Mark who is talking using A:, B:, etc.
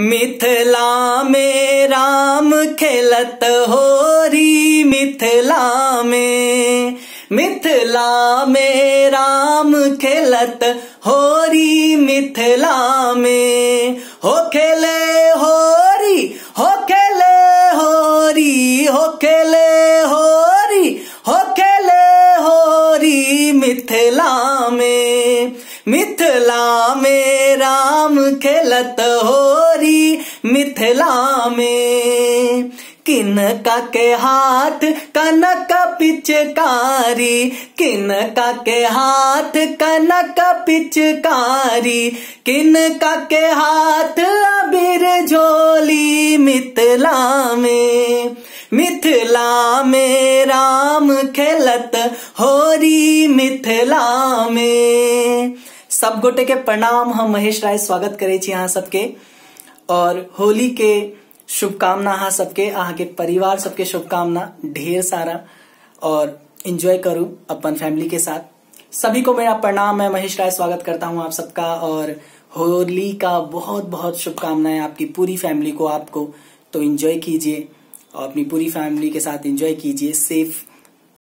A: मिथिला में राम खेलत होरी, मिथिला में मिथिला में राम खेलत होरी, मिथिला में। हो खेले होरी, हो खेले होरी, हो खेले होरी, हो खेले होरी, मिथिला में। मिथिला में राम खेलत होरी। मिथिला में किनका के हाथ कनक पिचकारी। किनका के हाथ कनक पिचकारी। किनका के हाथ अबीर झोली। मिथिला में मिथिला में राम खेलत होरी। मिथिला में सब गोटे के प्रणाम हम महेश राय स्वागत करे छी अहाँ सबके। और होली के शुभकामना अहाँ सबके अहाँ के परिवार सबके शुभकामना ढेर सारा। और एंजॉय करूँ अपन फैमिली के साथ। सभी को मेरा प्रणाम, मैं महेश राय स्वागत करता हूँ आप सबका। और होली का बहुत बहुत शुभकामनाएँ आपकी पूरी फैमिली को, आपको। तो एंजॉय कीजिए और अपनी पूरी फैमिली के साथ एंजॉय कीजिए। सेफ़